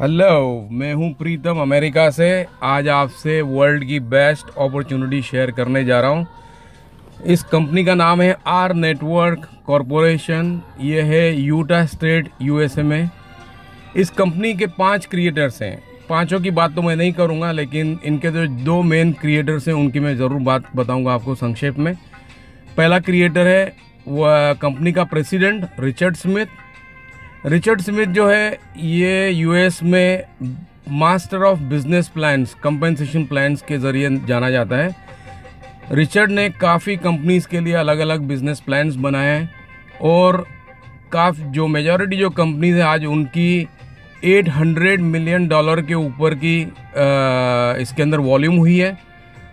Hello, मैं हूँ प्रीतम America से। आज आपसे वर्ल्ड की बेस्ट अपॉर्चुनिटी शेयर करने जा रहा हूँ। इस कंपनी का नाम है आर नेटवर्क कॉरपोरेशन ये है यूटा स्टेट यूएसए में। इस कंपनी के पाँच क्रिएटर्स हैं। पाँचों की बात तो मैं नहीं करूँगा, लेकिन इनके जो दो मेन क्रिएटर्स हैं, उनकी मैं ज़रूर बात बताऊँगा आपको संक्षेप में। पहला क्रिएटर है, वह कंपनी का president Richard Smith Richard Smith जो है ये यूएस में master of business plans compensation plans के ज़रिए जाना जाता है। रिचर्ड ने काफ़ी कंपनीज़ के लिए अलग अलग बिज़नेस प्लान्स बनाए हैं और काफ़ी जो मेजॉरिटी जो कंपनीज़ हैं आज उनकी 800 मिलियन डॉलर के ऊपर की आ, इसके अंदर वॉल्यूम हुई है।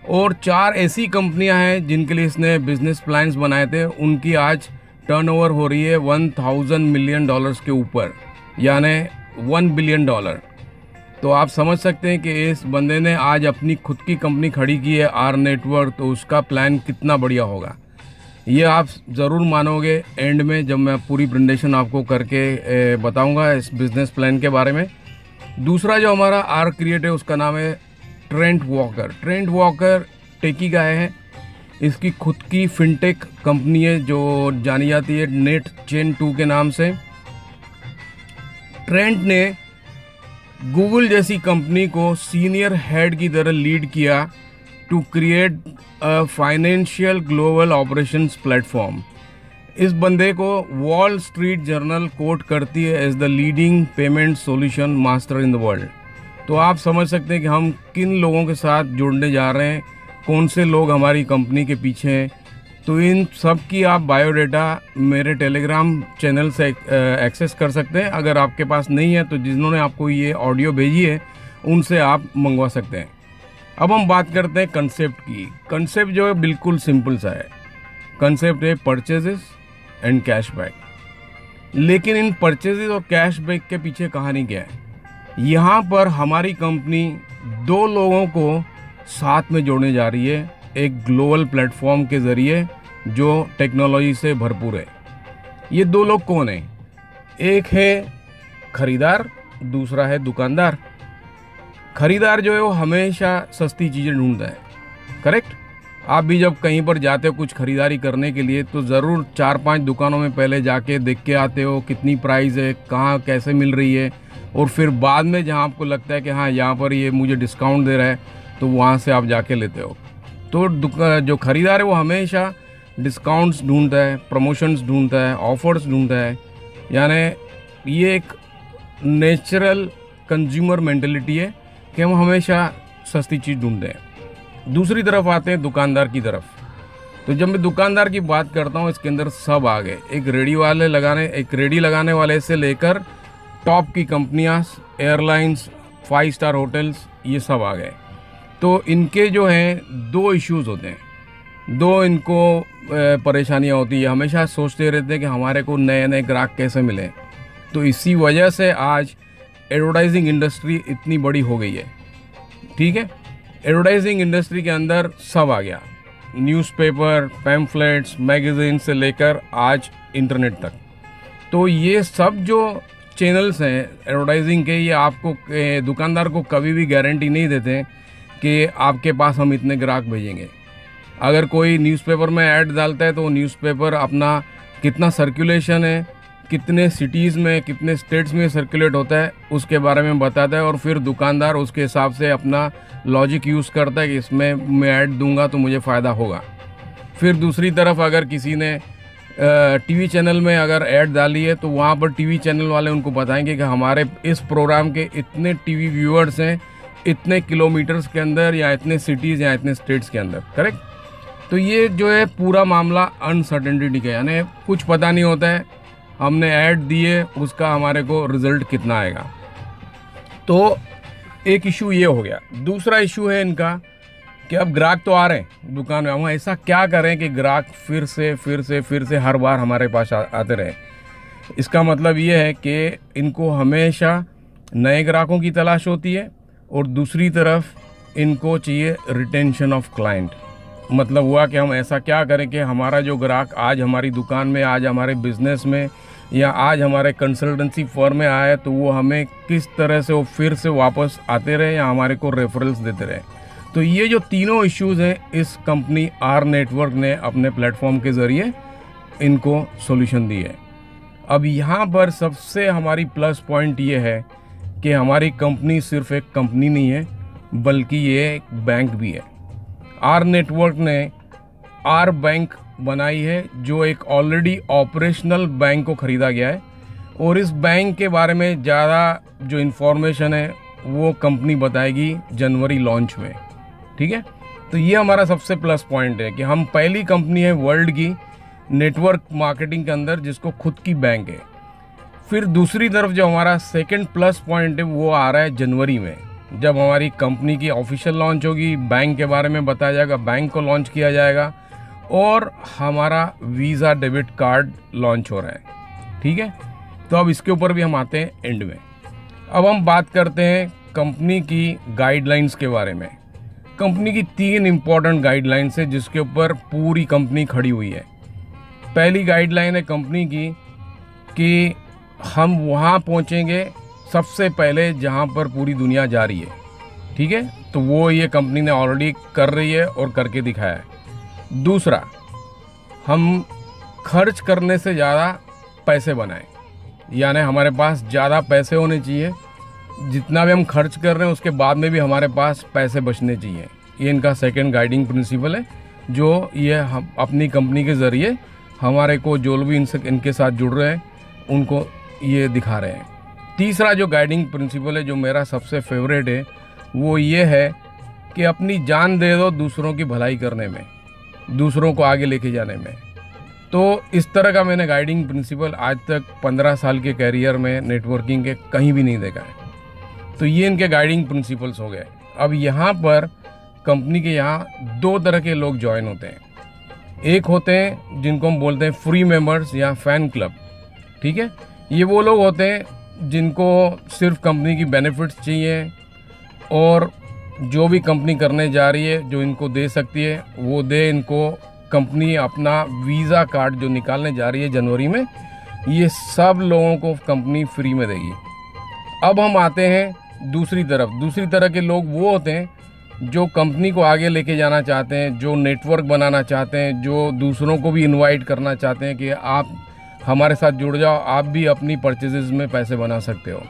और चार ऐसी कंपनियाँ हैं जिनके लिए इसने बिज़नेस प्लान्स बनाए थे। उनकी आज टर्नओवर हो रही है वन थाउज़ेंड मिलियन डॉलर्स के ऊपर, यानी वन बिलियन डॉलर तो आप समझ सकते हैं कि इस बंदे ने आज अपनी खुद की कंपनी खड़ी की है आर नेटवर्क तो उसका प्लान कितना बढ़िया होगा। ये आप ज़रूर मानोगे। एंड में जब मैं पूरी प्रेजेंटेशन आपको करके बताऊँगा इस बिज़नेस प्लान के बारे में। दूसरा जो हमारा आर क्रिएट है, उसका नाम है Trent Walker Trent Walker techie guy है इसकी खुद की फिनटेक कंपनी है जो जानी जाती है नेट चेन टू के नाम से। ट्रेंट ने गूगल जैसी कंपनी को सीनियर हेड की तरह लीड किया to create a financial global operations platform इस बंदे को वॉल स्ट्रीट जर्नल कोट करती है as the leading payment solution master in the world तो आप समझ सकते हैं कि हम किन लोगों के साथ जुड़ने जा रहे हैं कौन से लोग हमारी कंपनी के पीछे हैं? तो इन सब की आप बायोडाटा मेरे टेलीग्राम चैनल से एक्सेस कर सकते हैं। अगर आपके पास नहीं है तो जिन्होंने आपको ये ऑडियो भेजी है, उनसे आप मंगवा सकते हैं। अब हम बात करते हैं कंसेप्ट की। कंसेप्ट जो है, बिल्कुल सिंपल सा है। कंसेप्ट है परचेजेस एंड कैशबैक लेकिन इन परचेजेस और कैशबैक के पीछे कहानी क्या है? यहाँ पर हमारी कंपनी दो लोगों को साथ में जोड़ने जा रही है एक ग्लोबल प्लेटफॉर्म के ज़रिए जो टेक्नोलॉजी से भरपूर है। ये दो लोग कौन हैं? एक है खरीदार, दूसरा है दुकानदार। खरीदार जो है वो हमेशा सस्ती चीज़ें ढूंढता है। करेक्ट? आप भी जब कहीं पर जाते हो कुछ खरीदारी करने के लिए तो ज़रूर चार पाँच दुकानों में पहले जाके देख के आते हो कितनी प्राइस है, कहाँ कैसे मिल रही है। और फिर बाद में जहाँ आपको लगता है कि हाँ यहाँ पर ये मुझे डिस्काउंट दे रहा है तो वहाँ से आप जाके लेते हो। तो जो ख़रीदार है वो हमेशा डिस्काउंट्स ढूंढता है प्रमोशंस ढूंढता है ऑफर्स ढूंढता है। यानी ये एक नेचुरल कंज्यूमर मेंटेलिटी है कि हम हमेशा सस्ती चीज़ ढूंढते हैं। दूसरी तरफ़ आते हैं दुकानदार की तरफ़। तो जब मैं दुकानदार की बात करता हूँ, इसके अंदर सब आ गए। एक रेडी वाले लगाने, एक रेडी लगाने वाले से लेकर टॉप की कंपनियाँ एयरलाइंस फाइव स्टार होटल्स ये सब आ गए। तो इनके जो हैं, दो इश्यूज़ होते हैं। दो इनको परेशानियाँ होती है। हमेशा सोचते रहते हैं कि हमारे को नए नए ग्राहक कैसे मिले। तो इसी वजह से आज एडवर्टाइजिंग इंडस्ट्री इतनी बड़ी हो गई है। ठीक है? एडवर्टाइजिंग इंडस्ट्री के अंदर सब आ गया। न्यूज़पेपर पैम्फलेट्स मैगजीन से लेकर आज इंटरनेट तक। तो ये सब जो चैनल्स हैं एडवर्टाइजिंग के, ये आपको दुकानदार को कभी भी गारंटी नहीं देते कि आपके पास हम इतने ग्राहक भेजेंगे। अगर कोई न्यूज़पेपर में ऐड डालता है तो न्यूज़पेपर अपना कितना सर्कुलेशन है, कितने सिटीज़ में, कितने स्टेट्स में सर्कुलेट होता है, उसके बारे में बताता है और फिर दुकानदार उसके हिसाब से अपना लॉजिक यूज़ करता है कि इसमें मैं ऐड दूँगा तो मुझे फ़ायदा होगा। फिर दूसरी तरफ़ अगर किसी ने टीवी चैनल में अगर ऐड डाली है तो वहाँ पर टीवी चैनल वाले उनको बताएँगे कि हमारे इस प्रोग्राम के इतने टीवी व्यूअर्स हैं इतने किलोमीटर्स के अंदर या इतने सिटीज़ या इतने स्टेट्स के अंदर करेक्ट तो ये जो है पूरा मामला अनसर्टेनिटी का यानी कुछ पता नहीं होता है हमने ऐड दिए उसका हमारे को रिज़ल्ट कितना आएगा। तो एक इशू ये हो गया। दूसरा इशू है इनका कि अब ग्राहक तो आ रहे हैं दुकान में हम ऐसा क्या करें कि ग्राहक फिर से फिर से फिर से हर बार हमारे पास आ, आते रहे। इसका मतलब ये है कि इनको हमेशा नए ग्राहकों की तलाश होती है और दूसरी तरफ़ इनको चाहिए रिटेंशन ऑफ़ क्लाइंट मतलब हुआ कि हम ऐसा क्या करें कि हमारा जो ग्राहक आज हमारी दुकान में, आज हमारे बिज़नेस में या आज हमारे कंसल्टेंसी फर्म में आया तो वो हमें किस तरह से वो फिर से वापस आते रहे या हमारे को रेफरेंस देते रहे। तो ये जो तीनों इश्यूज़ हैं, इस कंपनी आर नेटवर्क ने अपने प्लेटफॉर्म के ज़रिए इनको सॉल्यूशन दी है अब यहाँ पर सबसे हमारी प्लस पॉइंट ये है कि हमारी कंपनी सिर्फ़ एक कंपनी नहीं है, बल्कि ये एक बैंक भी है। आर नेटवर्क ने आर बैंक बनाई है, जो एक ऑलरेडी ऑपरेशनल बैंक को ख़रीदा गया है। और इस बैंक के बारे में ज़्यादा जो इन्फॉर्मेशन है, वो कंपनी बताएगी जनवरी लॉन्च में। ठीक है? तो ये हमारा सबसे प्लस पॉइंट है कि हम पहली कंपनी है वर्ल्ड की नेटवर्क मार्केटिंग के अंदर, जिसको खुद की बैंक है। फिर दूसरी तरफ़ जो हमारा सेकंड प्लस पॉइंट है, वो आ रहा है जनवरी में। जब हमारी कंपनी की ऑफिशियल लॉन्च होगी बैंक के बारे में बताया जाएगा बैंक को लॉन्च किया जाएगा, और हमारा वीज़ा डेबिट कार्ड लॉन्च हो रहा है। ठीक है? तो अब इसके ऊपर भी हम आते हैं एंड में। अब हम बात करते हैं कंपनी की गाइडलाइंस के बारे में। कंपनी की तीन इंपॉर्टेंट गाइडलाइंस है, जिसके ऊपर पूरी कंपनी खड़ी हुई है। पहली गाइडलाइन है कंपनी की कि हम वहाँ पहुँचेंगे सबसे पहले जहाँ पर पूरी दुनिया जा रही है। ठीक है? तो वो ये कंपनी ने ऑलरेडी कर रही है और करके दिखाया है। दूसरा, हम खर्च करने से ज़्यादा पैसे बनाएँ। यानी हमारे पास ज़्यादा पैसे होने चाहिए। जितना भी हम खर्च कर रहे हैं, उसके बाद में भी हमारे पास पैसे बचने चाहिए। ये इनका सेकंड गाइडिंग प्रिंसिपल है, जो ये हम अपनी कंपनी के ज़रिए हमारे को जो भी इनसे, इनके साथ जुड़ रहे हैं, उनको ये दिखा रहे हैं। तीसरा जो गाइडिंग प्रिंसिपल है, जो मेरा सबसे फेवरेट है, वो ये है कि अपनी जान दे दो दूसरों की भलाई करने में, दूसरों को आगे लेके जाने में। तो इस तरह का मैंने गाइडिंग प्रिंसिपल आज तक पंद्रह साल के कैरियर में नेटवर्किंग के कहीं भी नहीं देखा है। तो ये इनके गाइडिंग प्रिंसिपल्स हो गए। अब यहाँ पर कंपनी के यहाँ दो तरह के लोग ज्वाइन होते हैं। एक होते हैं जिनको हम बोलते हैं फ्री मेंबर्स या फ़ैन क्लब ठीक है? ये वो लोग होते हैं जिनको सिर्फ़ कंपनी की बेनिफिट्स चाहिए और जो भी कंपनी करने जा रही है, जो इनको दे सकती है, वो दे इनको कंपनी अपना वीज़ा कार्ड जो निकालने जा रही है जनवरी में, ये सब लोगों को कंपनी फ्री में देगी। अब हम आते हैं दूसरी तरफ़। दूसरी तरह के लोग वो होते हैं जो कंपनी को आगे लेके जाना चाहते हैं, जो नेटवर्क बनाना चाहते हैं, जो दूसरों को भी इनवाइट करना चाहते हैं कि आप हमारे साथ जुड़ जाओ, आप भी अपनी परचेजेस में पैसे बना सकते हो।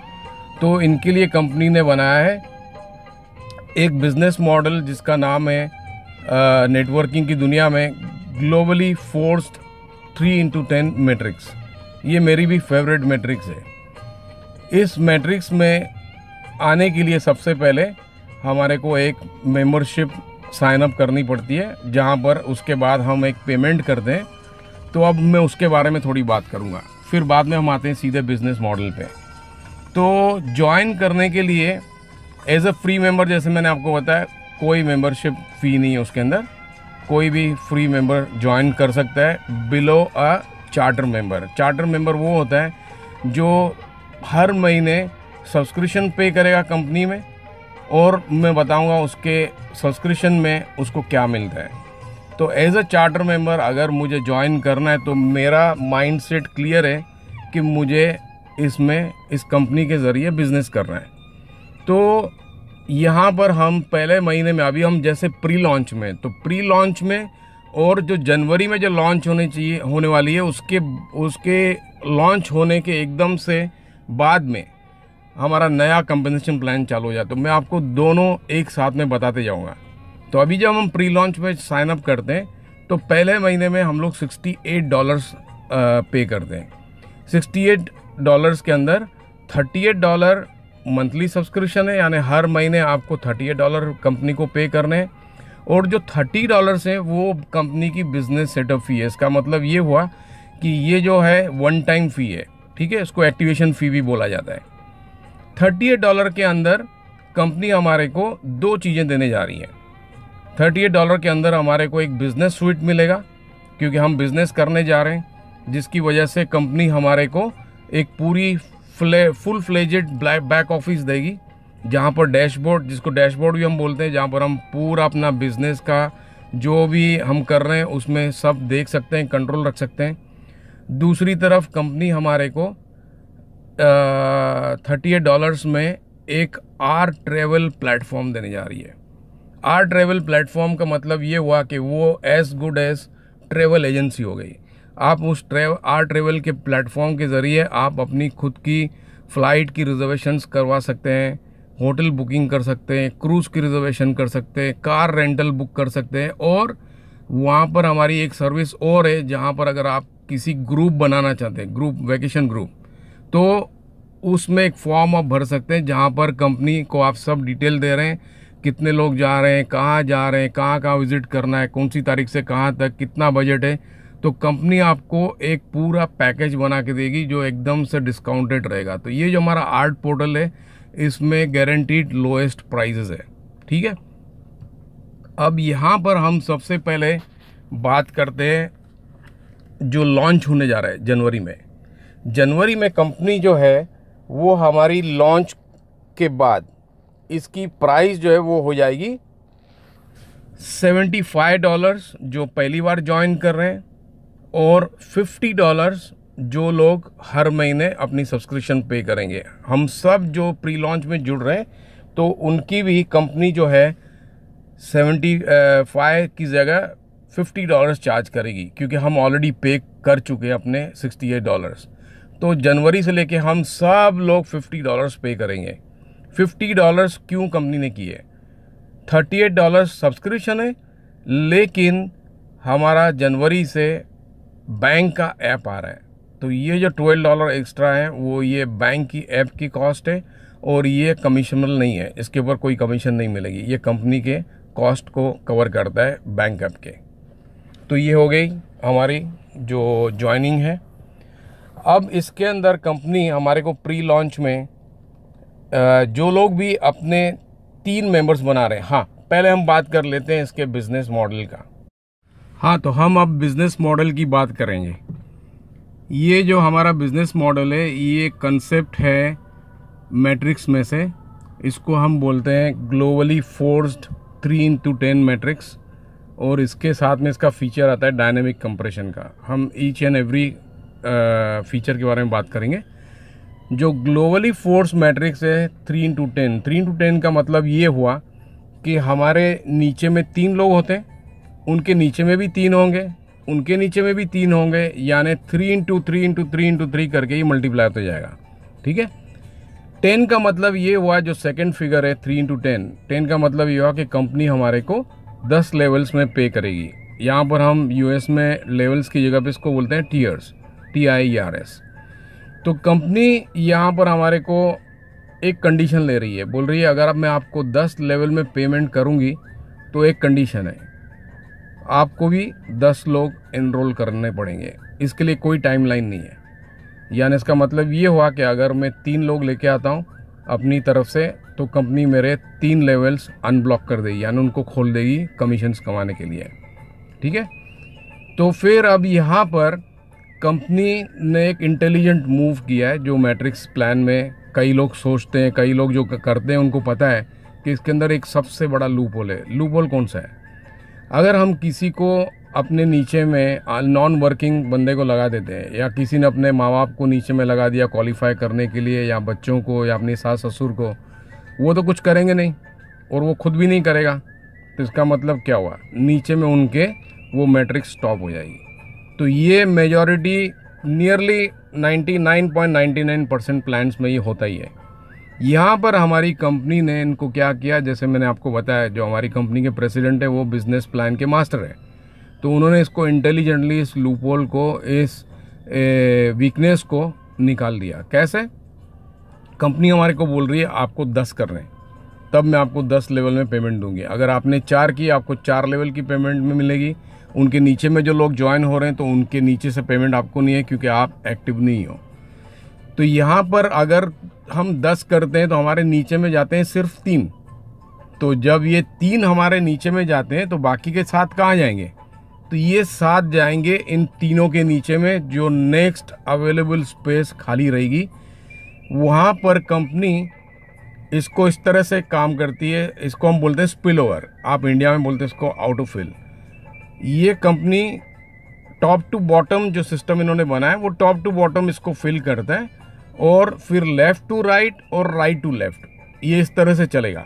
तो इनके लिए कंपनी ने बनाया है एक बिज़नेस मॉडल जिसका नाम है नेटवर्किंग की दुनिया में globally forced three into ten matrix ये मेरी भी फेवरेट मेट्रिक्स है। इस मैट्रिक्स में आने के लिए सबसे पहले हमारे को एक मेंबरशिप साइन अप करनी पड़ती है, जहाँ पर उसके बाद हम एक पेमेंट करते हैं। तो अब मैं उसके बारे में थोड़ी बात करूँगा। फिर बाद में हम आते हैं सीधे बिज़नेस मॉडल पे। तो ज्वाइन करने के लिए एज अ फ्री मेंबर जैसे मैंने आपको बताया, कोई मेंबरशिप फ़ी नहीं है उसके अंदर। कोई भी फ्री मेंबर ज्वाइन कर सकता है below a charter member charter member वो होता है, जो हर महीने सब्सक्रिप्शन पे करेगा कंपनी में, और मैं बताऊँगा उसके सब्सक्रिप्शन में उसको क्या मिलता है। तो एज अ चार्टर मेंबर अगर मुझे ज्वाइन करना है तो मेरा माइंड सेट क्लियर है कि मुझे इसमें, इस कंपनी के ज़रिए बिज़नेस करना है। तो यहाँ पर हम पहले महीने में, अभी हम जैसे प्री लॉन्च में तो प्री लॉन्च में और जो जनवरी में जो लॉन्च होने चाहिए, होने वाली है, उसके उसके लॉन्च होने के एकदम से बाद में हमारा नया कंपनसेशन प्लान चालू हो जाए। तो मैं आपको दोनों एक साथ में बताते जाऊँगा। तो अभी जब हम प्री लॉन्च में साइन अप करते हैं तो पहले महीने में हम लोग 68 डॉलर्स पे करते हैं। 68 डॉलर्स के अंदर 38 डॉलर मंथली सब्सक्रिप्शन है, यानी हर महीने आपको 38 डॉलर कंपनी को पे करने हैं। और जो 30 डॉलर्स हैं, वो कंपनी की बिज़नेस सेटअप फ़ी है। इसका मतलब ये हुआ कि ये जो है वन टाइम फ़ी है, ठीक है? इसको एक्टिवेशन फ़ी भी बोला जाता है। थर्टी डॉलर के अंदर कंपनी हमारे को दो चीज़ें देने जा रही है। थर्टी एट डॉलर के अंदर हमारे को एक बिज़नेस स्वीट मिलेगा, क्योंकि हम बिज़नेस करने जा रहे हैं, जिसकी वजह से कंपनी हमारे को एक पूरी फ्ले फुल फ्लेजेड बैक ऑफ़िस देगी, जहाँ पर डैशबोर्ड जिसको डैशबोर्ड भी हम बोलते हैं, जहाँ पर हम पूरा अपना बिज़नेस का जो भी हम कर रहे हैं, उसमें सब देख सकते हैं कंट्रोल रख सकते हैं। दूसरी तरफ़ कंपनी हमारे को थर्टी एट डॉलर्स में एक आर ट्रेवल प्लेटफॉर्म देने जा रही है। आर ट्रेवल प्लेटफॉर्म का मतलब ये हुआ कि वो as good as travel agency हो गई। आप उस ट्रेव, आर ट्रेवल के प्लेटफॉर्म के ज़रिए आप अपनी खुद की फ़्लाइट की रिजर्वेशंस करवा सकते हैं, होटल बुकिंग कर सकते हैं, क्रूज़ की रिजर्वेशन कर सकते हैं, कार रेंटल बुक कर सकते हैं और वहाँ पर हमारी एक सर्विस और है जहाँ पर अगर आप किसी ग्रुप बनाना चाहते हैं, ग्रुप वैकेशन ग्रुप तो उसमें एक फॉर्म आप भर सकते हैं जहाँ पर कंपनी को आप सब डिटेल दे रहे हैं। कितने लोग जा रहे हैं, कहाँ जा रहे हैं, कहाँ कहाँ विज़िट करना है, कौन सी तारीख से कहाँ तक, कितना बजट है तो कंपनी आपको एक पूरा पैकेज बना के देगी जो एकदम से डिस्काउंटेड रहेगा। तो ये जो हमारा आर्ट पोर्टल है, इसमें गारंटीड लोएस्ट प्राइजेज है। ठीक है? अब यहाँ पर हम सबसे पहले बात करते हैं जो लॉन्च होने जा रहा है, जनवरी में। जनवरी में कंपनी जो है, वो हमारी लॉन्च के बाद इसकी प्राइस जो है वो हो जाएगी सेवेंटी फाइव डॉलर्स जो पहली बार ज्वाइन कर रहे हैं और फिफ्टी डॉलर्स जो लोग हर महीने अपनी सब्सक्रिप्शन पे करेंगे। हम सब जो प्री लॉन्च में जुड़ रहे हैं तो उनकी भी कंपनी जो है सेवेंटी फाइव की जगह फिफ्टी डॉलर्स चार्ज करेगी, क्योंकि हम ऑलरेडी पे कर चुके हैं अपने सिक्सटी एट डॉलर्स तो जनवरी से लेके हम सब लोग फिफ्टी डॉलर्स पे करेंगे। फिफ्टी डॉलर्स क्यों कंपनी ने किए थर्टी एट डॉलर्स सब्सक्रिप्शन है, लेकिन हमारा जनवरी से बैंक का ऐप आ रहा है। तो ये जो ट्वेल्व डॉलर एक्स्ट्रा है, वो ये बैंक की ऐप की कॉस्ट है और ये कमीशनल नहीं है। इसके ऊपर कोई कमीशन नहीं मिलेगी। ये कंपनी के कॉस्ट को कवर करता है बैंक ऐप के। तो ये हो गई हमारी जो ज्वाइनिंग है। अब इसके अंदर कंपनी हमारे को प्री लॉन्च में जो लोग भी अपने तीन मेंबर्स बना रहे हैं। हाँ पहले हम बात कर लेते हैं इसके बिज़नेस मॉडल का। हाँ तो हम अब बिज़नेस मॉडल की बात करेंगे। ये जो हमारा बिज़नेस मॉडल है, ये कंसेप्ट है मैट्रिक्स में से। इसको हम बोलते हैं globally forced three into ten matrix और इसके साथ में इसका फीचर आता है डायनेमिक कंप्रेशन का। हम ईच एंड एवरी फीचर के बारे में बात करेंगे। जो ग्लोबली फोर्स मैट्रिक्स है three into ten three into ten का मतलब ये हुआ कि हमारे नीचे में तीन लोग होते हैं, उनके नीचे में भी तीन होंगे, उनके नीचे में भी तीन होंगे, यानी three into three into three into three करके ही मल्टीप्लाई हो जाएगा। ठीक है? टेन का मतलब ये हुआ, जो सेकंड फिगर है थ्री इंटू टेन टेन का मतलब ये हुआ कि कंपनी हमारे को दस लेवल्स में पे करेगी। यहाँ पर हम यूएस में लेवल्स की जगह पे इसको बोलते हैं tiers T I R S तो कंपनी यहाँ पर हमारे को एक कंडीशन ले रही है। बोल रही है, अगर अब मैं आपको दस लेवल में पेमेंट करूँगी तो एक कंडीशन है। आपको भी दस लोग इनरोल करने पड़ेंगे। इसके लिए कोई टाइमलाइन नहीं है। यानी इसका मतलब ये हुआ कि अगर मैं तीन लोग लेके आता हूँ अपनी तरफ़ से तो कंपनी मेरे तीन लेवल्स अनब्लॉक कर देगी, यानी उनको खोल देगी कमीशंस कमाने के लिए। ठीक है? तो फिर अब यहाँ पर कंपनी ने एक इंटेलिजेंट मूव किया है, जो मैट्रिक्स प्लान में कई लोग सोचते हैं, कई लोग जो करते हैं, उनको पता है कि इसके अंदर एक सबसे बड़ा लूप होल है। लूप होल कौन सा है? अगर हम किसी को अपने नीचे में नॉन वर्किंग बंदे को लगा देते हैं, या किसी ने अपने माँ बाप को नीचे में लगा दिया क्वालिफाई करने के लिए, या बच्चों को, या अपनी सास ससुर को, वो तो कुछ करेंगे नहीं, और वो खुद भी नहीं करेगा तो इसका मतलब क्या हुआ? नीचे में उनके वो मैट्रिक्स स्टॉप हो जाएगी। तो ये मेजॉरिटी नियरली 99.99 परसेंट प्लान्स में ये होता ही है। यहाँ पर हमारी कंपनी ने इनको क्या किया, जैसे मैंने आपको बताया, जो हमारी कंपनी के प्रेसिडेंट है, वो बिज़नेस प्लान के मास्टर है। तो उन्होंने इसको इंटेलिजेंटली इस लूपोल को, इस वीकनेस को निकाल दिया। कैसे? कंपनी हमारे को बोल रही है, आपको दस कर रहे हैं तब मैं आपको दस लेवल में पेमेंट दूँगी। अगर आपने चार की, आपको चार लेवल की पेमेंट में मिलेगी। उनके नीचे में जो लोग ज्वाइन हो रहे हैं तो उनके नीचे से पेमेंट आपको नहीं है, क्योंकि आप एक्टिव नहीं हो। तो यहाँ पर अगर हम दस करते हैं तो हमारे नीचे में जाते हैं सिर्फ़ तीन। तो जब ये तीन हमारे नीचे में जाते हैं तो बाकी के साथ कहाँ जाएँगे? तो ये सात जाएँगे इन तीनों के नीचे में, जो नेक्स्ट अवेलेबल स्पेस खाली रहेगी। वहाँ पर कंपनी इसको इस तरह से काम करती है, इसको हम बोलते हैं स्पिल ओवर आप इंडिया में बोलते हैं इसको आउट ऑफ़ फिल ये कंपनी टॉप टू बॉटम जो सिस्टम इन्होंने बनाया, वो टॉप टू बॉटम इसको फिल करता है और फिर लेफ़्ट टू राइट और राइट टू लेफ़्ट, ये इस तरह से चलेगा।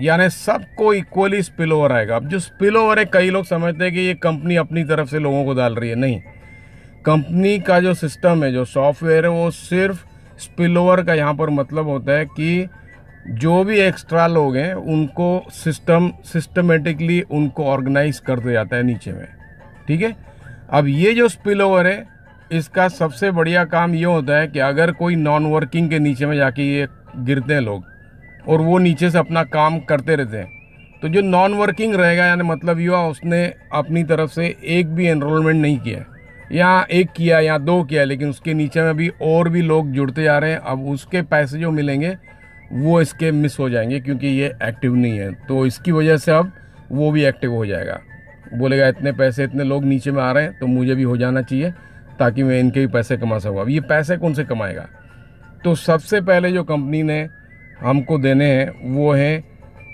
यानी सबको इक्वली स्पिल ओवर आएगा। अब जो स्पिल ओवर है, कई लोग समझते हैं कि ये कंपनी अपनी तरफ़ से लोगों को डाल रही है। नहीं। कंपनी का जो सिस्टम है, जो सॉफ्टवेयर है, वो सिर्फ़ स्पिल ओवर का यहाँ पर मतलब होता है कि जो भी एक्स्ट्रा लोग हैं, उनको सिस्टम सिस्टमेटिकली उनको ऑर्गेनाइज कर दिया जाता है नीचे में। ठीक है? अब ये जो स्पिल ओवर है, इसका सबसे बढ़िया काम ये होता है कि अगर कोई नॉन वर्किंग के नीचे में जाके ये गिरते हैं लोग, और वो नीचे से अपना काम करते रहते हैं तो जो नॉन वर्किंग रहेगा, यानी मतलब युवा उसने अपनी तरफ़ से एक भी एनरोलमेंट नहीं किया या एक किया या दो किया, लेकिन उसके नीचे में भी और भी लोग जुड़ते जा रहे हैं, अब उसके पैसे जो मिलेंगे वो इसके मिस हो जाएँगे क्योंकि ये एक्टिव नहीं है। तो इसकी वजह से अब वो भी एक्टिव हो जाएगा। बोलेगा, इतने पैसे इतने लोग नीचे में आ रहे हैं तो मुझे भी हो जाना चाहिए ताकि मैं इनके भी पैसे कमा सकूँ। अब ये पैसे कौन से कमाएगा? तो सबसे पहले जो कंपनी ने हमको देने हैं, वो है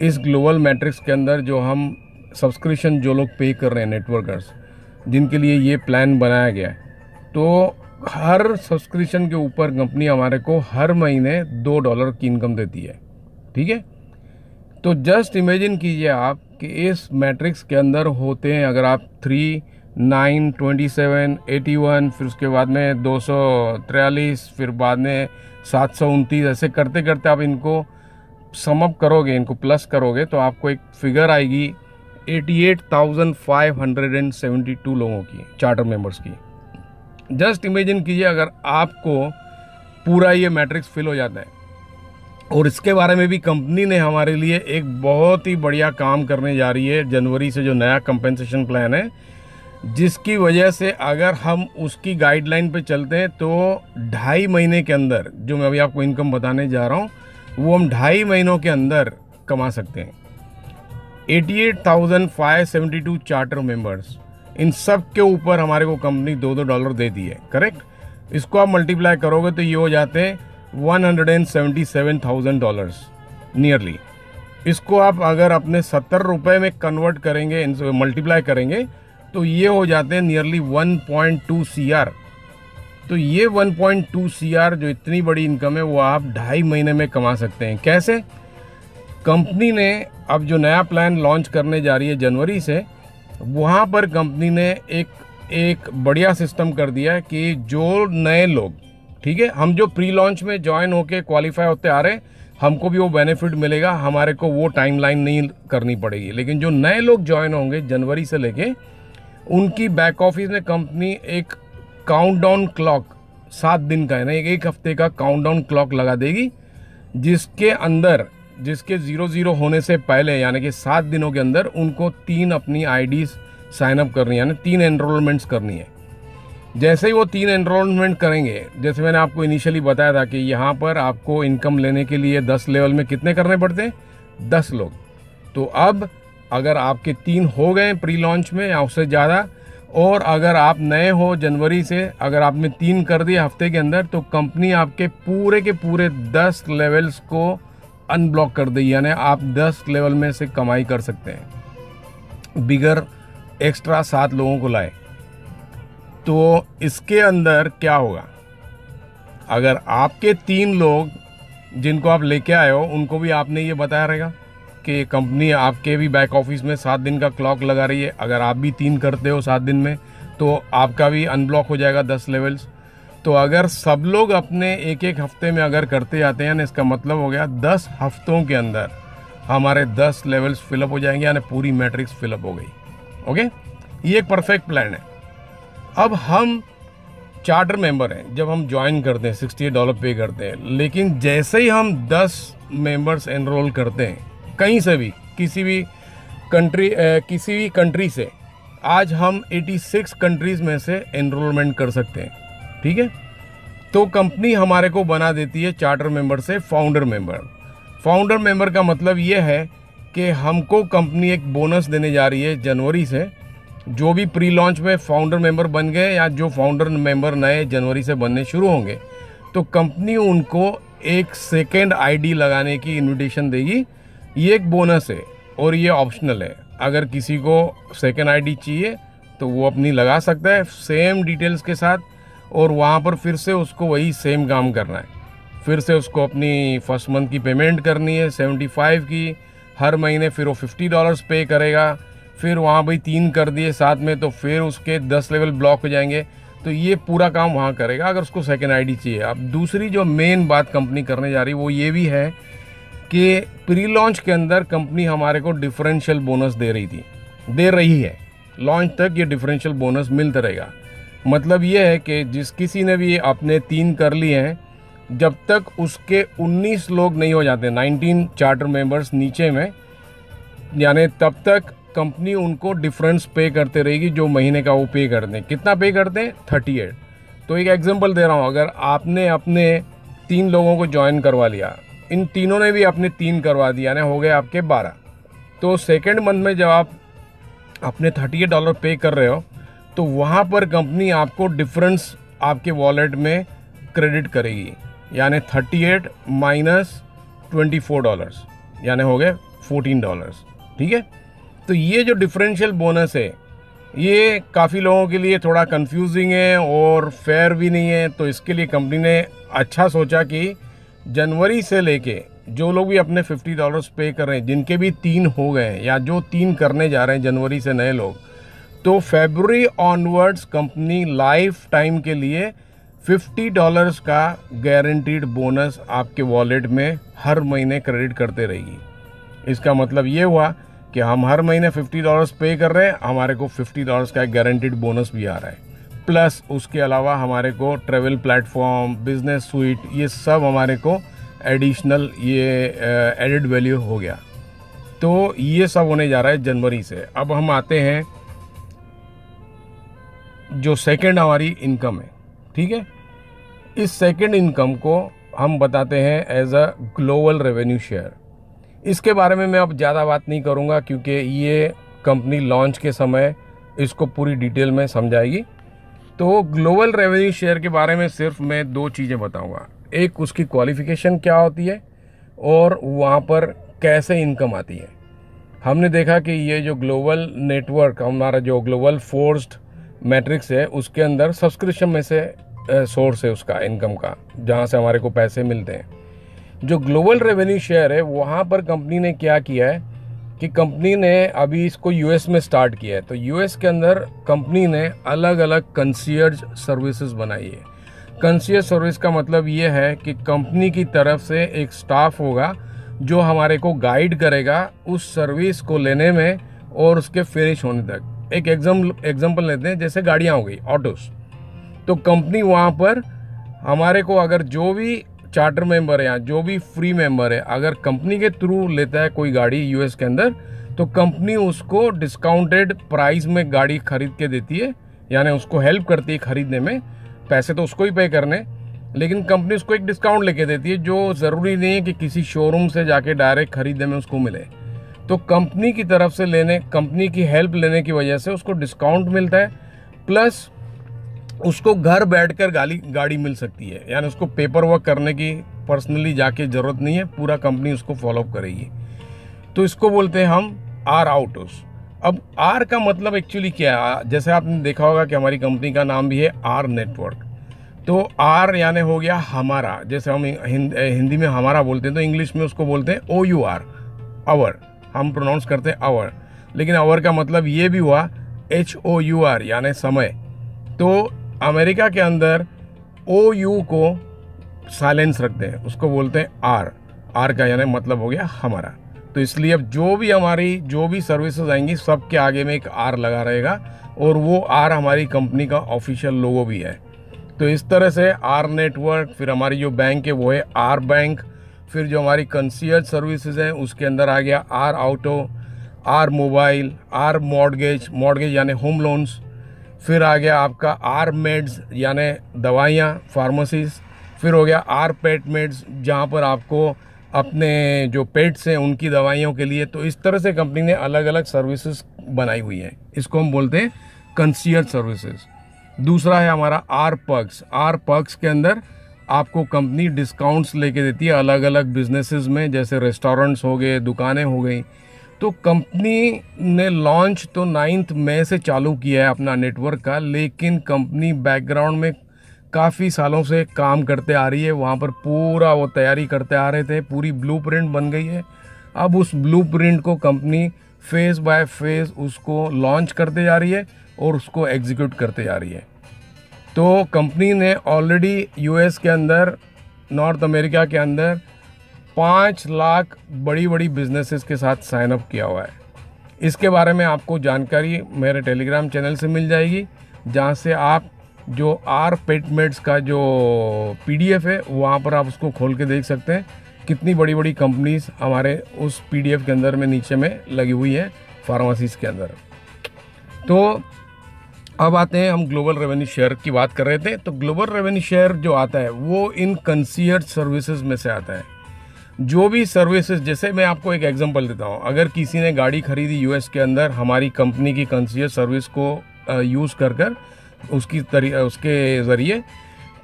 इस ग्लोबल मैट्रिक्स के अंदर जो हम सब्सक्रिप्शन जो लोग पे कर रहे हैं नेटवर्कर्स जिनके लिए ये प्लान बनाया गया है। तो हर सब्सक्रिप्शन के ऊपर कंपनी हमारे को हर महीने दो डॉलर की इनकम देती है, ठीक है? तो जस्ट इमेजिन कीजिए आप कि इस मैट्रिक्स के अंदर होते हैं, अगर आप three nine twenty seven eighty one फिर उसके बाद में दो सौ तिरयालीस फिर बाद में सात सौ उनतीस, ऐसे करते करते आप इनको समअप करोगे, इनको प्लस करोगे तो आपको एक फिगर आएगी eighty eight thousand five hundred and seventy two लोगों की चार्टर मेंबर्स की। जस्ट इमेजिन कीजिए अगर आपको पूरा ये मैट्रिक्स फिल हो जाता है। और इसके बारे में भी कंपनी ने हमारे लिए एक बहुत ही बढ़िया काम करने जा रही है जनवरी से जो नया कंपेंसेशन प्लान है जिसकी वजह से अगर हम उसकी गाइडलाइन पे चलते हैं तो ढाई महीने के अंदर जो मैं अभी आपको इनकम बताने जा रहा हूँ वो हम ढाई महीनों के अंदर कमा सकते हैं। 88,572 चार्टर मेंबर्स इन सब के ऊपर हमारे को कंपनी दो दो डॉलर दे दी है करेक्ट इसको आप मल्टीप्लाई करोगे तो ये हो जाते हैं one hundred and seventy seven thousand dollars nearly इसको आप अगर अपने सत्तर रुपये में कन्वर्ट करेंगे मल्टीप्लाई करेंगे तो ये हो जाते हैं nearly one point two C R तो ये one point two C R जो इतनी बड़ी इनकम है, वो आप ढाई महीने में कमा सकते हैं। कैसे? कंपनी ने अब जो नया प्लान लॉन्च करने जा रही है जनवरी से वहाँ पर कंपनी ने एक एक बढ़िया सिस्टम कर दिया कि जो नए लोग, ठीक है, हम जो प्री लॉन्च में ज्वाइन होके क्वालिफाई होते आ रहे हमको भी वो बेनिफिट मिलेगा, हमारे को वो टाइमलाइन नहीं करनी पड़ेगी। लेकिन जो नए लोग ज्वाइन होंगे जनवरी से लेके, उनकी बैक ऑफ़िस में कंपनी एक काउंटडाउन क्लॉक सात दिन का है ना, एक हफ़्ते का काउंटडाउन क्लॉक लगा देगी, जिसके अंदर जिसके ज़ीरो ज़ीरो होने से पहले, यानी कि सात दिनों के अंदर, उनको तीन अपनी आई साइन अप करनी है, यानी तीन एनरोलमेंट्स करनी है। जैसे ही वो तीन एनरोलमेंट करेंगे, जैसे मैंने आपको इनिशियली बताया था कि यहाँ पर आपको इनकम लेने के लिए दस लेवल में कितने करने पड़ते हैं? दस लोग। तो अब अगर आपके तीन हो गए प्री लॉन्च में या उससे ज़्यादा, और अगर आप नए हो जनवरी से, अगर आपने तीन कर दिए हफ़्ते के अंदर तो कंपनी आपके पूरे के पूरे दस लेवल्स को अनब्लॉक कर दी, यानी आप 10 लेवल में से कमाई कर सकते हैं। बिगर एक्स्ट्रा सात लोगों को लाए। तो इसके अंदर क्या होगा? अगर आपके तीन लोग जिनको आप लेके आए हो, उनको भी आपने ये बताया रहेगा कि कंपनी आपके भी बैक ऑफ़िस में सात दिन का क्लॉक लगा रही है। अगर आप भी तीन करते हो सात दिन में तो आपका भी अनब्लॉक हो जाएगा दस लेवल्स तो अगर सब लोग अपने एक एक हफ़्ते में अगर करते जाते हैं ना इसका मतलब हो गया दस हफ्तों के अंदर हमारे दस लेवल्स फिलअप हो जाएँगे, यानी पूरी मैट्रिक्स फिलअप हो गई। ओके ये एक परफेक्ट प्लान है। अब हम चार्टर मेंबर हैं, जब हम ज्वाइन करते हैं सिक्सटी डॉलर पे करते हैं, लेकिन जैसे ही हम दस मेंबर्स एनरोल करते हैं, कहीं से भी, किसी भी कंट्री किसी भी कंट्री से, आज हम 86 कंट्रीज़ में से एनरोलमेंट कर सकते हैं। ठीक है? तो कंपनी हमारे को बना देती है चार्टर मेंबर से फाउंडर मेंबर फाउंडर मेंबर का मतलब ये है कि हमको कंपनी एक बोनस देने जा रही है जनवरी से। जो भी प्री लॉन्च में फाउंडर मेंबर बन गए या जो फाउंडर मेंबर नए जनवरी से बनने शुरू होंगे तो कंपनी उनको एक सेकेंड आईडी लगाने की इनविटेशन देगी। ये एक बोनस है और ये ऑप्शनल है। अगर किसी को सेकेंड आईडी चाहिए तो वो अपनी लगा सकता है। सेम डिटेल्स के साथ और वहाँ पर फिर से उसको वही सेम काम करना है। फिर से उसको अपनी फ़र्स्ट मंथ की पेमेंट करनी है सेवेंटी फाइव की। हर महीने फिर वो फिफ्टी डॉलर्स पे करेगा। फिर वहाँ भाई तीन कर दिए साथ में तो फिर उसके दस लेवल ब्लॉक हो जाएँगे। तो ये पूरा काम वहाँ करेगा, अगर उसको सेकेंड आईडी चाहिए। अब दूसरी जो मेन बात कंपनी करने जा रही है, वो ये भी है कि प्री लॉन्च के अंदर कंपनी हमारे को डिफरेंशियल बोनस दे रही थी। दे रही है। लॉन्च तक ये डिफरेंशियल बोनस मिलता रहेगा। मतलब ये है कि जिस किसी ने भी अपने तीन कर लिए हैं, जब तक उसके 19 लोग नहीं हो जाते 19 चार्टर मेंबर्स नीचे में, यानी तब तक कंपनी उनको डिफरेंस पे करते रहेगी जो महीने का वो पे करते हैं कितना पे करते हैं थर्टी एट। तो एक एग्जांपल दे रहा हूँ, अगर आपने अपने तीन लोगों को ज्वाइन करवा लिया, इन तीनों ने भी अपने तीन करवा दिया, यानी हो गए आपके बारह। तो सेकेंड मंथ में जब आप अपने थर्टी एट डॉलर पे कर रहे हो तो वहाँ पर कंपनी आपको डिफरेंस आपके वॉलेट में क्रेडिट करेगी। यानी thirty eight minus twenty four dollars यानी हो गए फोर्टीन डॉलर्स ठीक है? तो ये जो डिफरेंशियल बोनस है, ये काफ़ी लोगों के लिए थोड़ा कंफ्यूजिंग है और फेयर भी नहीं है। तो इसके लिए कंपनी ने अच्छा सोचा कि जनवरी से लेके जो लोग भी अपने 50 डॉलर्स पे कर रहे हैं, जिनके भी तीन हो गए हैं या जो तीन करने जा रहे हैं जनवरी से नए लोग तो February onwards company life time के लिए 50 डॉलर्स का गारंटीड बोनस आपके वॉलेट में हर महीने क्रेडिट करते रहेगी इसका मतलब ये हुआ कि हम हर महीने 50 डॉलर्स पे कर रहे हैं, हमारे को 50 डॉलर्स का गारंटीड बोनस भी आ रहा है। प्लस उसके अलावा हमारे को ट्रेवल प्लेटफॉर्म बिज़नेस स्वीट ये सब हमारे को एडिशनल ये एडिड वैल्यू हो गया। तो ये सब होने जा रहा है जनवरी से। अब हम आते हैं जो सेकंड हमारी इनकम है, ठीक है? इस सेकंड इनकम को हम बताते हैं as a global revenue share इसके बारे में मैं अब ज़्यादा बात नहीं करूँगा क्योंकि ये कंपनी लॉन्च के समय इसको पूरी डिटेल में समझाएगी। तो ग्लोबल रेवेन्यू शेयर के बारे में सिर्फ़ मैं दो चीज़ें बताऊँगा। एक, उसकी क्वालिफिकेशन क्या होती है और वहाँ पर कैसे इनकम आती है। हमने देखा कि ये जो ग्लोबल नेटवर्क हमारा जो ग्लोबल फोर्स्ड मैट्रिक्स है, उसके अंदर सब्सक्रिप्शन में से सोर्स है उसका इनकम का, जहाँ से हमारे को पैसे मिलते हैं। जो ग्लोबल रेवेन्यू शेयर है, वहाँ पर कंपनी ने क्या किया है कि कंपनी ने अभी इसको यूएस में स्टार्ट किया है। तो यूएस के अंदर कंपनी ने अलग अलग कंसियर्ज सर्विसेज़ बनाई है। कंसियर्ज सर्विस का मतलब ये है कि कंपनी की तरफ़ से एक स्टाफ होगा, जो हमारे को गाइड करेगा उस सर्विस को लेने में और उसके फिनिश होने तक। एक एग्ज़ाम एग्ज़ाम्पल लेते हैं, जैसे गाड़ियाँ हो गई ऑटोस तो कंपनी वहाँ पर हमारे को अगर जो भी चार्टर मेंबर है या जो भी फ्री मेंबर है, अगर कंपनी के थ्रू लेता है कोई गाड़ी यूएस के अंदर तो कंपनी उसको डिस्काउंटेड प्राइस में गाड़ी खरीद के देती है, यानी उसको हेल्प करती है खरीदने में, पैसे तो उसको ही पे करने, लेकिन कंपनी उसको एक डिस्काउंट लेके देती है, जो ज़रूरी नहीं है कि किसी शोरूम से जाके डायरेक्ट खरीदने में उसको मिले। तो कंपनी की तरफ़ से लेने, कंपनी की हेल्प लेने की वजह से उसको डिस्काउंट मिलता है प्लस उसको घर बैठकर गाड़ी गाड़ी मिल सकती है। यानी उसको पेपर वर्क करने की पर्सनली जाके ज़रूरत नहीं है, पूरा कंपनी उसको फॉलोअप करेगी। तो इसको बोलते हैं हम आर आउटोस अब आर का मतलब एक्चुअली क्या है? जैसे आपने देखा होगा कि हमारी कंपनी का नाम भी है आर नेटवर्क तो आर यानी हो गया हमारा। जैसे हम हिंदी में हमारा बोलते हैं तो इंग्लिश में उसको बोलते हैं ओ यू आर आवर हम प्रोनाउंस करते हैं आवर लेकिन आवर का मतलब ये भी हुआ एच ओ यू आर यानी समय. तो अमेरिका के अंदर ओ यू को साइलेंस रखते हैं, उसको बोलते हैं आर आर का यानी मतलब हो गया हमारा. तो इसलिए अब जो भी हमारी, जो भी सर्विसेज़ आएँगी, सबके आगे में एक आर लगा रहेगा, और वो आर हमारी कंपनी का ऑफिशियल लोगो भी है. तो इस तरह से आर नेटवर्क फिर हमारी जो बैंक है, वो है आर बैंक फिर जो हमारी कंसियज सर्विसेज़ हैं, उसके अंदर आ गया our auto our mobile our mortgage mortgage यानी होम लोन्स फिर आ गया आपका आर मेड्स यानी दवाइयाँ फार्मेसीज फिर हो गया आर पेट मेड्स जहाँ पर आपको अपने जो पेट्स हैं, उनकी दवाइयों के लिए तो इस तरह से कंपनी ने अलग अलग सर्विसेज़ बनाई हुई हैं। इसको हम बोलते हैं कंसियर सर्विसेज़ दूसरा है हमारा आर पक्स आर पक्स के अंदर आपको कंपनी डिस्काउंट्स लेके देती है अलग अलग बिजनेसेस में, जैसे रेस्टोरेंट्स हो गए, दुकानें हो गई। तो कंपनी ने लॉन्च तो नाइन्थ मई से चालू किया है अपना नेटवर्क का, लेकिन कंपनी बैकग्राउंड में काफ़ी सालों से काम करते आ रही है। वहाँ पर पूरा वो तैयारी करते आ रहे थे, पूरी ब्लूप्रिंट बन गई है। अब उस ब्लूप्रिंट को कंपनी फ़ेज़ बाय फ़ेज़ उसको लॉन्च करते जा रही है और उसको एग्जीक्यूट करते जा रही है। तो कंपनी ने ऑलरेडी यूएस के अंदर नॉर्थ अमेरिका के अंदर पाँच लाख बड़ी बड़ी बिजनेसेस के साथ साइन अप किया हुआ है। इसके बारे में आपको जानकारी मेरे टेलीग्राम चैनल से मिल जाएगी, जहाँ से आप जो आर पेटमेट्स का जो पीडीएफ है, वहाँ पर आप उसको खोल के देख सकते हैं, कितनी बड़ी बड़ी कंपनीज़ हमारे उस पीडीएफ के अंदर में नीचे में लगी हुई है फार्मासीज के अंदर। तो अब आते हैं हम ग्लोबल रेवेन्यू शेयर की बात कर रहे थे। तो ग्लोबल रेवेन्यू शेयर जो आता है, वो इन कंसियर्ड सर्विसेज़ में से आता है। जो भी सर्विसेज़ जैसे मैं आपको एक एग्जांपल देता हूँ। अगर किसी ने गाड़ी खरीदी यूएस के अंदर, हमारी कंपनी की कंसियर्ड सर्विस को यूज़ कर कर, उसकी तरी, उसके ज़रिए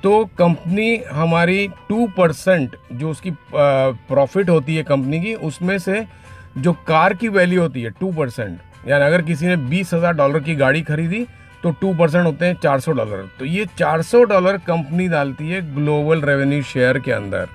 तो कंपनी हमारी टू परसेंट जो उसकी प्रॉफिट होती है कंपनी की, उसमें से जो कार की वैल्यू होती है टू परसेंट यानी अगर किसी ने बीस हज़ार डॉलर की गाड़ी खरीदी तो टू परसेंट होते हैं चार सौ डॉलर तो ये चार सौ डॉलर कंपनी डालती है ग्लोबल रेवेन्यू शेयर के अंदर।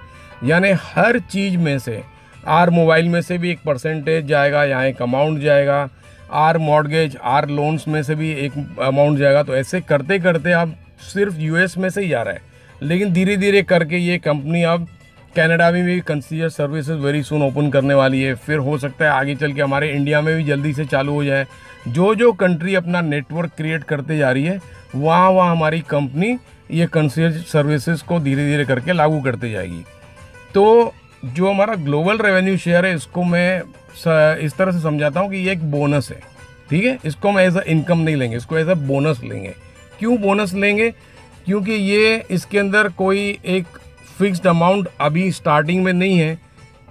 यानी हर चीज़ में से आर मोबाइल में से भी एक परसेंटेज जाएगा, यहाँ एक अमाउंट जाएगा। आर मॉडगेज आर लोन्स में से भी एक अमाउंट जाएगा। तो ऐसे करते करते अब सिर्फ़ यूएस में से ही जा रहा है। लेकिन धीरे धीरे करके ये कंपनी अब कनाडा में भी concierge services very soon open करने वाली है। फिर हो सकता है आगे चल के हमारे इंडिया में भी जल्दी से चालू हो जाए। जो जो कंट्री अपना नेटवर्क क्रिएट करते जा रही है, वहाँ वहाँ हमारी कंपनी ये कंसीजर सर्विसेज़ को धीरे धीरे करके लागू करते जाएगी। तो जो हमारा ग्लोबल रेवेन्यू शेयर है, इसको मैं इस तरह से समझाता हूँ कि ये एक बोनस है। ठीक है? इसको हम एज अ इनकम नहीं लेंगे, इसको एज अ बोनस लेंगे। क्यों बोनस लेंगे? क्योंकि ये इसके अंदर कोई एक फिक्स्ड अमाउंट अभी स्टार्टिंग में नहीं है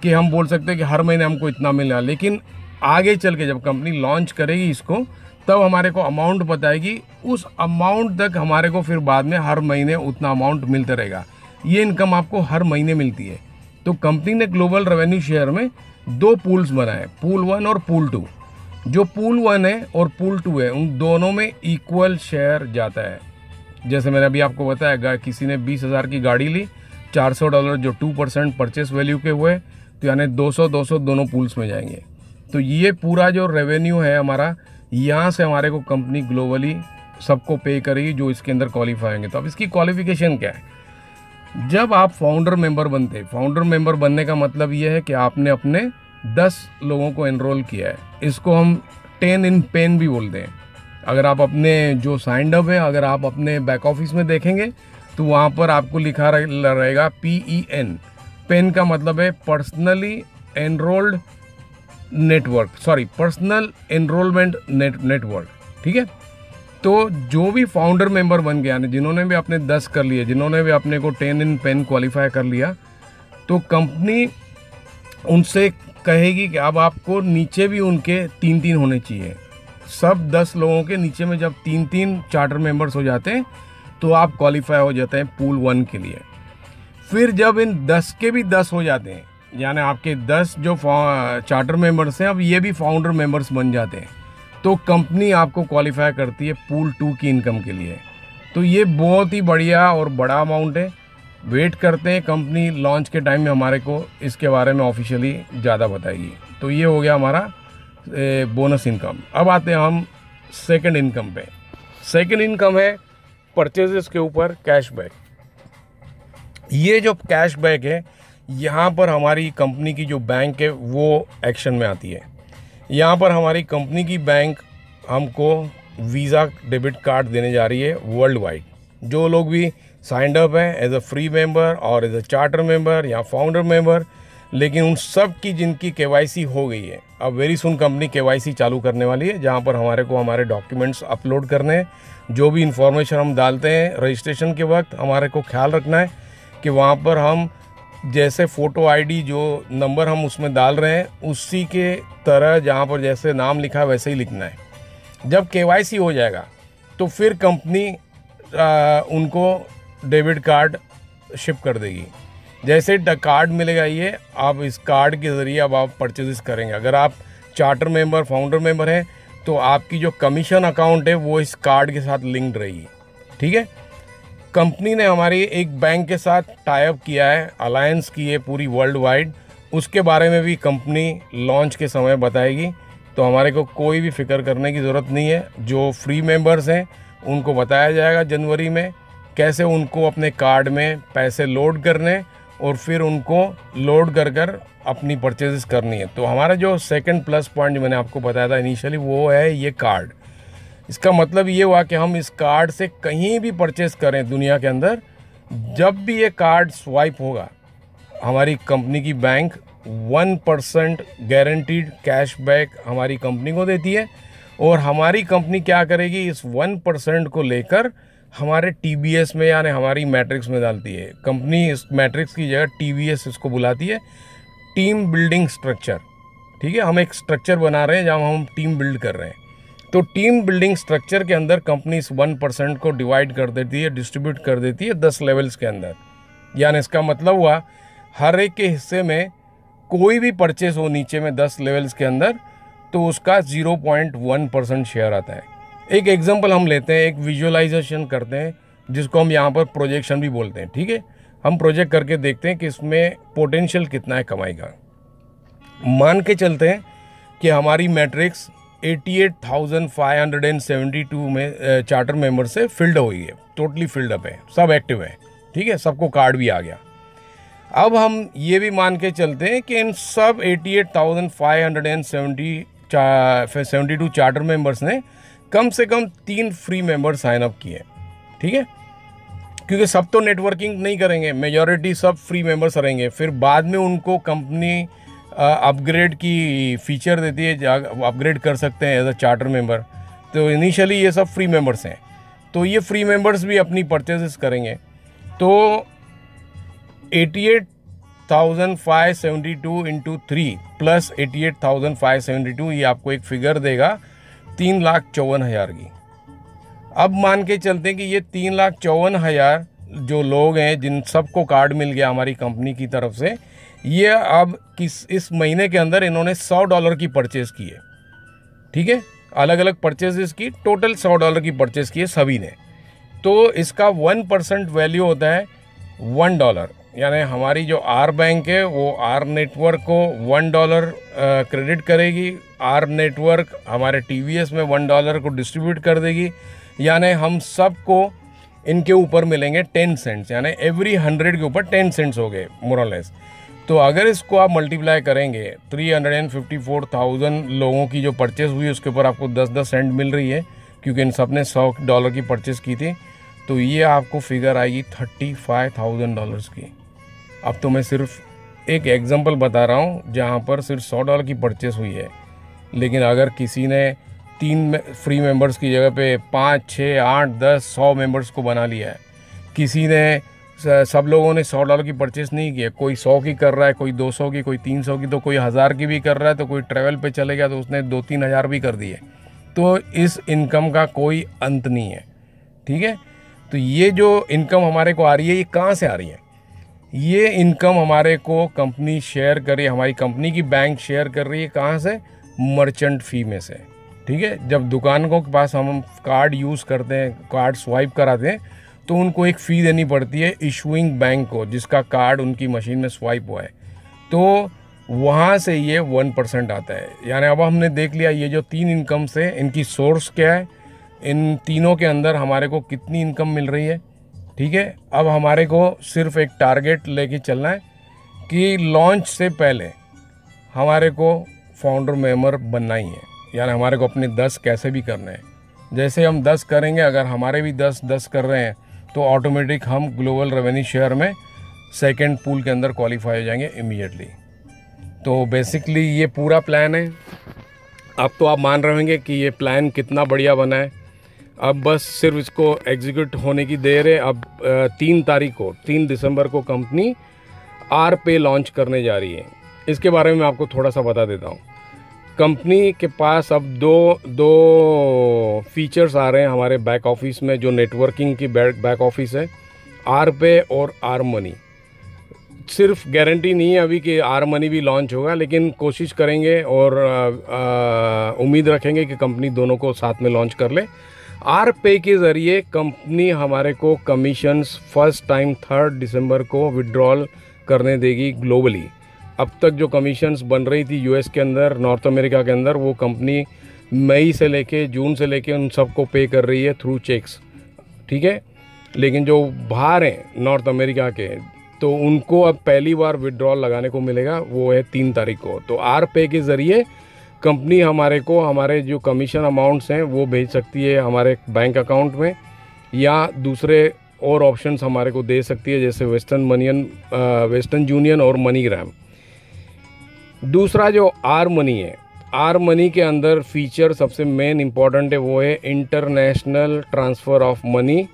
कि हम बोल सकते हैं कि हर महीने हमको इतना मिला लेकिन आगे चल के जब कंपनी लॉन्च करेगी इसको, तब हमारे को अमाउंट बताएगी। उस अमाउंट तक हमारे को फिर बाद में हर महीने उतना अमाउंट मिलता रहेगा। ये इनकम आपको हर महीने मिलती है। तो कंपनी ने ग्लोबल रेवेन्यू शेयर में दो पूल्स बनाए पूल वन और पूल टू जो पूल वन है और पूल टू है, उन दोनों में इक्वल शेयर जाता है। जैसे मैंने अभी आपको बताया किसी ने बीस हज़ार की गाड़ी ली, चार सौ डॉलर जो टू परसेंट परचेस वैल्यू के हुए तो यानी दो सौ दो सौ दोनों पूल्स में जाएँगे। तो ये पूरा जो रेवेन्यू है हमारा, यहाँ से हमारे को कंपनी ग्लोबली सबको पे करेगी जो इसके अंदर क्वालिफाई होंगे। तो अब इसकी क्वालिफिकेशन क्या है? जब आप फाउंडर मेंबर बनते फाउंडर मेंबर बनने का मतलब ये है कि आपने अपने 10 लोगों को एनरोल किया है। इसको हम टेन इन पेन भी बोलते हैं। अगर आप अपने जो साइंड अप है, अगर आप अपने बैक ऑफ़िस में देखेंगे तो वहाँ पर आपको लिखा रहेगा पी ई एन पेन का मतलब है personally enrolled network sorry personal enrolment network ठीक है? तो जो भी फाउंडर मेंबर बन गया, जिन्होंने भी अपने दस कर लिए, जिन्होंने भी अपने को टेन इन पेन क्वालिफाई कर लिया तो कंपनी उनसे कहेगी कि अब आपको नीचे भी उनके तीन तीन होने चाहिए। सब दस लोगों के नीचे में जब तीन तीन चार्टर मेंबर्स हो जाते हैं तो आप क्वालिफाई हो जाते हैं पूल वन के लिए। फिर जब इन दस के भी दस हो जाते हैं यानी आपके दस जो चार्टर मेंबर्स हैं, अब ये भी फाउंडर मेंबर्स बन जाते हैं। तो कंपनी आपको क्वालिफाई करती है पूल टू की इनकम के लिए। तो ये बहुत ही बढ़िया और बड़ा अमाउंट है। वेट करते हैं कंपनी लॉन्च के टाइम में हमारे को, इसके बारे में ऑफिशियली ज़्यादा बताएगी तो ये हो गया हमारा बोनस इनकम अब आते हैं हम सेकंड इनकम पे। सेकंड इनकम है परचेजेस के ऊपर कैशबैक ये जो कैशबैक है यहाँ पर हमारी कंपनी की जो बैंक है, वो एक्शन में आती है। यहाँ पर हमारी कंपनी की बैंक हमको वीज़ा, डेबिट कार्ड देने जा रही है वर्ल्ड वाइड जो लोग भी साइंड अप हैं एज अ फ्री मेंबर और एज अ चार्टर मेंबर या फाउंडर मेंबर लेकिन उन सब की जिनकी के हो गई है, अब वेरी सुन कंपनी के चालू करने वाली है, जहाँ पर हमारे को हमारे डॉक्यूमेंट्स अपलोड करने हैं। जो भी इंफॉर्मेशन हम डालते हैं रजिस्ट्रेशन के वक्त हमारे को ख्याल रखना है कि वहाँ पर हम जैसे फ़ोटो आईडी जो नंबर हम उसमें डाल रहे हैं, उसी के तरह जहाँ पर जैसे नाम लिखा है, वैसे ही लिखना है। जब के हो जाएगा तो फिर कंपनी उनको डेबिट कार्ड शिप कर देगी। जैसे कार्ड मिलेगा ये, आप इस कार्ड के ज़रिए अब आप परचेजेस करेंगे। अगर आप चार्टर मेंबर फाउंडर मेंबर हैं तो आपकी जो कमीशन अकाउंट है, वो इस कार्ड के साथ लिंक्ड रहेगी। ठीक है? कंपनी ने हमारी एक बैंक के साथ टाइप किया है अलायंस की है पूरी वर्ल्ड वाइड उसके बारे में भी कंपनी लॉन्च के समय बताएगी। तो हमारे को कोई भी फ़िक्र करने की ज़रूरत नहीं है। जो फ्री मेंबर्स हैं, उनको बताया जाएगा जनवरी में कैसे उनको अपने कार्ड में पैसे लोड करने और फिर उनको लोड कर कर अपनी परचेजेस करनी है। तो हमारा जो सेकंड प्लस पॉइंट मैंने आपको बताया था इनिशियली वो है ये कार्ड इसका मतलब ये हुआ कि हम इस कार्ड से कहीं भी परचेस करें दुनिया के अंदर, जब भी ये कार्ड स्वाइप होगा, हमारी कंपनी की bank one percent guaranteed cashback हमारी कंपनी को देती है और हमारी कंपनी क्या करेगी, इस वन परसेंट को लेकर हमारे टीबीएस में यानी हमारी मैट्रिक्स में डालती है। कंपनी इस मैट्रिक्स की जगह टी इसको बुलाती है टीम बिल्डिंग स्ट्रक्चर ठीक है, हम एक स्ट्रक्चर बना रहे हैं जहाँ हम टीम बिल्ड कर रहे हैं। तो टीम बिल्डिंग स्ट्रक्चर के अंदर कंपनी इस वन परसेंट को डिवाइड कर देती है, डिस्ट्रीब्यूट कर देती है दस लेवल्स के अंदर। यानी इसका मतलब हुआ, हर एक के हिस्से में कोई भी परचेस हो नीचे में दस लेवल्स के अंदर तो उसका zero point one percent share आता है। एक एग्जांपल हम लेते हैं, एक विजुअलाइजेशन करते हैं, जिसको हम यहाँ पर प्रोजेक्शन भी बोलते हैं, ठीक है? हम प्रोजेक्ट करके देखते हैं कि इसमें पोटेंशियल कितना है कमाई का। मान के चलते हैं कि हमारी मैट्रिक्स 88,572 में चार्टर मेंबर से फिल्ड हुई है। टोटली फिल्ड अप है। सब एक्टिव है। ठीक है? सबको कार्ड भी आ गया। अब हम ये भी मान के चलते हैं कि इन सब 88,570 सेवेंटी टू चार्टर मेंबर्स ने कम से कम तीन फ्री मेंबर साइन अप किए ठीक है? क्योंकि सब तो नेटवर्किंग नहीं करेंगे। मेजॉरिटी सब फ्री मेंबर्स रहेंगे। फिर बाद में उनको कंपनी अपग्रेड की फीचर देती है अपग्रेड कर सकते हैं एज अ चार्टर मेंबर तो इनिशियली ये सब फ्री मेंबर्स हैं. तो ये फ्री मेंबर्स भी अपनी परचेजेस करेंगे. तो eighty eight thousand five seventy two into three plus eighty eight thousand five seventy two ये आपको एक फिगर देगा, तीन लाख चौवन हज़ार की. अब मान के चलते हैं कि ये तीन लाख चौवन हज़ार जो लोग हैं, जिन सबको कार्ड मिल गया हमारी कंपनी की तरफ़ से ये अब किस, इस महीने के अंदर इन्होंने सौ डॉलर की परचेज़ की है। ठीक है? अलग अलग परचेजेस की, टोटल सौ डॉलर की परचेज की है सभी ने। तो इसका वन परसेंट वैल्यू होता है वन डॉलर। यानी हमारी जो आर बैंक है, वो आर नेटवर्क को वन डॉलर क्रेडिट करेगी। आर नेटवर्क हमारे टीवीएस में वन डॉलर को डिस्ट्रीब्यूट कर देगी। यानी हम सबको इनके ऊपर मिलेंगे टेन सेंट्स। यानी एवरी हंड्रेड के ऊपर टेन सेंट्स हो गए मोरलेस तो अगर इसको आप मल्टीप्लाई करेंगे three hundred and fifty four thousand लोगों की जो परचेस हुई, उसके ऊपर आपको दस दस सेंट मिल रही है, क्योंकि इन सबने सौ डॉलर की परचेस की थी तो ये आपको फिगर आएगी थर्टी फाइव थाउज़ेंड डॉलर्स की। अब तो मैं सिर्फ़ एक एग्जांपल बता रहा हूँ, जहाँ पर सिर्फ़ सौ डॉलर की परचेस हुई है। लेकिन अगर किसी ने तीन फ्री मेंबर्स की जगह पे पाँच, छः, आठ, दस, सौ मेंबर्स को बना लिया है, किसी ने सब लोगों ने सौ डॉलर की परचेस नहीं की है। कोई सौ की कर रहा है, कोई दो सौ की, कोई तीन सौ की तो कोई हज़ार की भी कर रहा है तो कोई ट्रैवल पे चले गया तो उसने दो तीन हज़ार भी कर दिए। तो इस इनकम का कोई अंत नहीं है, ठीक है? तो ये जो इनकम हमारे को आ रही है, ये कहाँ से आ रही है? ये इनकम हमारे को कंपनी शेयर कर रही है, हमारी कंपनी की बैंक शेयर कर रही है कहाँ से? मर्चेंट फ़ी में से, ठीक है? जब दुकानों के पास हम कार्ड यूज़ करते हैं, कार्ड स्वाइप कराते हैं तो उनको एक फ़ी देनी पड़ती है इशूइंग बैंक को, जिसका कार्ड उनकी मशीन में स्वाइप हुआ है। तो वहाँ से ये वन परसेंट आता है। यानी अब हमने देख लिया, ये जो तीन इनकम से इनकी सोर्स क्या है, इन तीनों के अंदर हमारे को कितनी इनकम मिल रही है, ठीक है? अब हमारे को सिर्फ़ एक टारगेट लेके चलना है कि लॉन्च से पहले हमारे को फाउंडर मेंबर बनना ही है। यानी हमारे को अपने दस कैसे भी करने हैं। जैसे हम दस करेंगे, अगर हमारे भी दस दस कर रहे हैं तो ऑटोमेटिक हम ग्लोबल रेवेन्यू शेयर में सेकेंड पूल के अंदर क्वालिफाई हो जाएँगे इमीडिएटली तो बेसिकली ये पूरा प्लान है। अब तो आप मान रहे होंगे कि ये प्लान कितना बढ़िया बना है। अब बस सिर्फ़ इसको एग्जीक्यूट होने की देर है। अब तीन तारीख को, तीन दिसंबर को कंपनी आर पे लॉन्च करने जा रही है। इसके बारे में मैं आपको थोड़ा सा बता देता हूँ। कंपनी के पास अब दो दो फीचर्स आ रहे हैं हमारे बैक ऑफ़िस में, जो नेटवर्किंग की बैक ऑफ़िस है आर पे और आर मनी सिर्फ़ गारंटी नहीं है अभी कि आर मनी भी लॉन्च होगा, लेकिन कोशिश करेंगे और उम्मीद रखेंगे कि कंपनी दोनों को साथ में लॉन्च कर ले। आर पे के ज़रिए कंपनी हमारे को कमीशंस फ़र्स्ट टाइम थर्ड दिसंबर को विड्रॉल करने देगी ग्लोबली अब तक जो कमीशंस बन रही थी यूएस के अंदर नॉर्थ अमेरिका के अंदर, वो कंपनी मई से लेके जून से लेके उन सबको पे कर रही है थ्रू चेक्स ठीक है? लेकिन जो बाहर हैं नॉर्थ अमेरिका के तो उनको अब पहली बार विड्रॉल लगाने को मिलेगा, वो है तीन तारीख को। तो आर पे के ज़रिए कंपनी हमारे को, हमारे जो कमीशन अमाउंट्स हैं, वो भेज सकती है हमारे बैंक अकाउंट में, या दूसरे और ऑप्शंस हमारे को दे सकती है, जैसे वेस्टर्न मनियन वेस्टर्न यूनियन और मनीग्राम दूसरा जो आर मनी है आर मनी के अंदर फीचर सबसे मेन इंपॉर्टेंट है, वो है इंटरनेशनल ट्रांसफ़र ऑफ़ मनी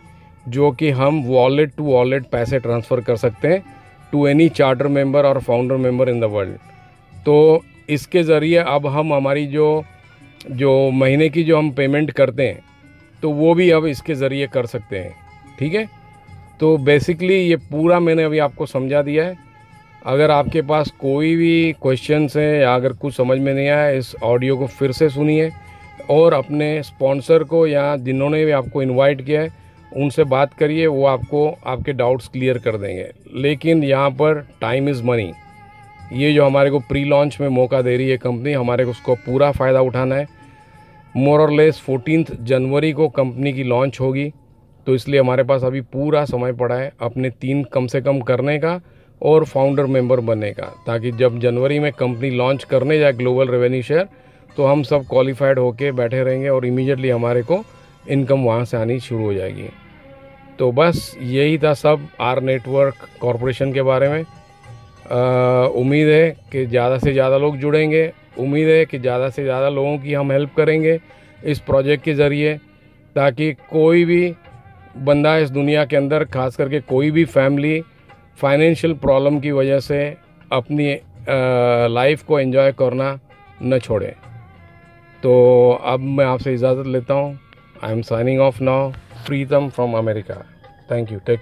जो कि हम वॉलेट टू वॉलेट पैसे ट्रांसफ़र कर सकते हैं टू एनी चार्टर मेंबर और founder member in the world तो इसके ज़रिए अब हम हमारी जो जो महीने की जो हम पेमेंट करते हैं तो वो भी अब इसके ज़रिए कर सकते हैं। ठीक है? तो बेसिकली ये पूरा मैंने अभी आपको समझा दिया है। अगर आपके पास कोई भी क्वेश्चन हैं या अगर कुछ समझ में नहीं आया, इस ऑडियो को फिर से सुनिए और अपने स्पॉन्सर को या जिन्होंने भी आपको इनवाइट किया है, उनसे बात करिए, वो आपको आपके डाउट्स क्लियर कर देंगे। लेकिन यहाँ पर टाइम इज़ मनी ये जो हमारे को प्री लॉन्च में मौका दे रही है कंपनी हमारे को उसको पूरा फ़ायदा उठाना है। मोर और लेस फोर्टीन जनवरी को कंपनी की लॉन्च होगी तो इसलिए हमारे पास अभी पूरा समय पड़ा है अपने तीन कम से कम करने का। और फाउंडर मेंबर बनने का ताकि जब जनवरी में कंपनी लॉन्च करने जाए ग्लोबल रेवेन्यू शेयर तो हम सब क्वालिफाइड होके बैठे रहेंगे और इमीडिएटली हमारे को इनकम वहाँ से आनी शुरू हो जाएगी। तो बस यही था सब आर नेटवर्क कॉरपोरेशन के बारे में। उम्मीद है कि ज़्यादा से ज़्यादा लोग जुड़ेंगे। उम्मीद है कि ज़्यादा से ज़्यादा लोगों की हम हेल्प करेंगे इस प्रोजेक्ट के ज़रिए, ताकि कोई भी बंदा इस दुनिया के अंदर, खास करके कोई भी फैमिली फाइनेंशियल प्रॉब्लम की वजह से अपनी लाइफ को एंजॉय करना न छोड़ें। तो अब मैं आपसे इजाज़त लेता हूँ। I am signing off now freedom from America thank you take